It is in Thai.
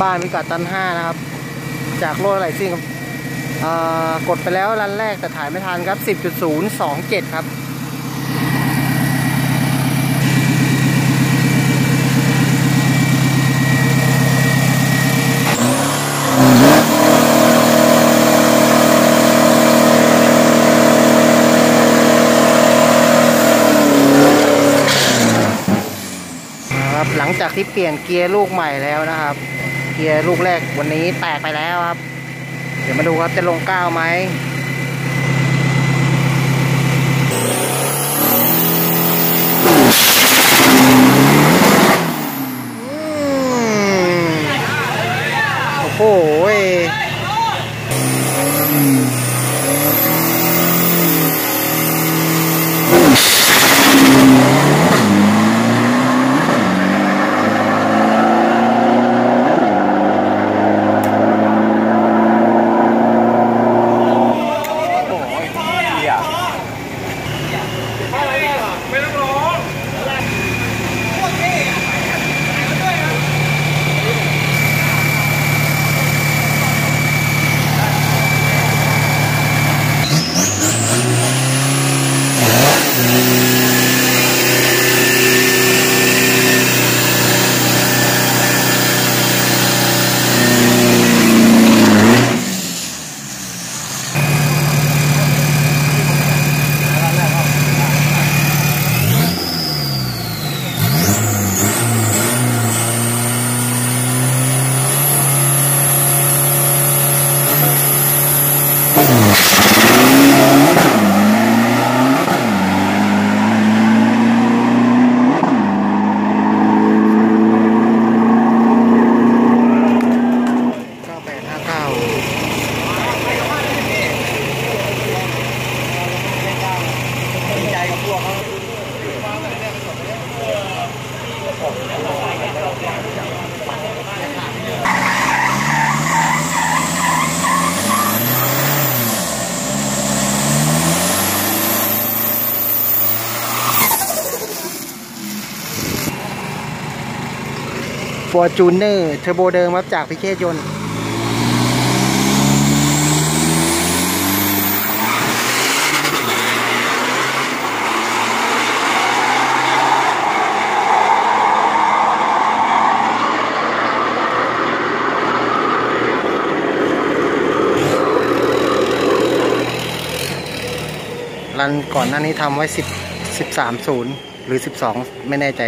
บ้านพิกัดตันห้านะครับ จากโลดไหลซิ่งกดไปแล้วรันแรกแต่ถ่ายไม่ทันครับ 10.027 ครับครับหลังจากที่เปลี่ยนเกียร์ลูกใหม่แล้วนะครับ เกียร์ลูกแรกวันนี้แตกไปแล้วครับ เดี๋ยวมาดูครับจะลงก้าวไหมอืมโอ้โหเก้าแปดห้าเก้า ใจกับพวกเขา ฟอร์จูเนอร์เทอร์โบเดิมครับจากพิเชษฐ์ยนต์รันก่อนหน้านี้ทำไว้ 10 13 0 หรือ 12 ไม่แน่ใจ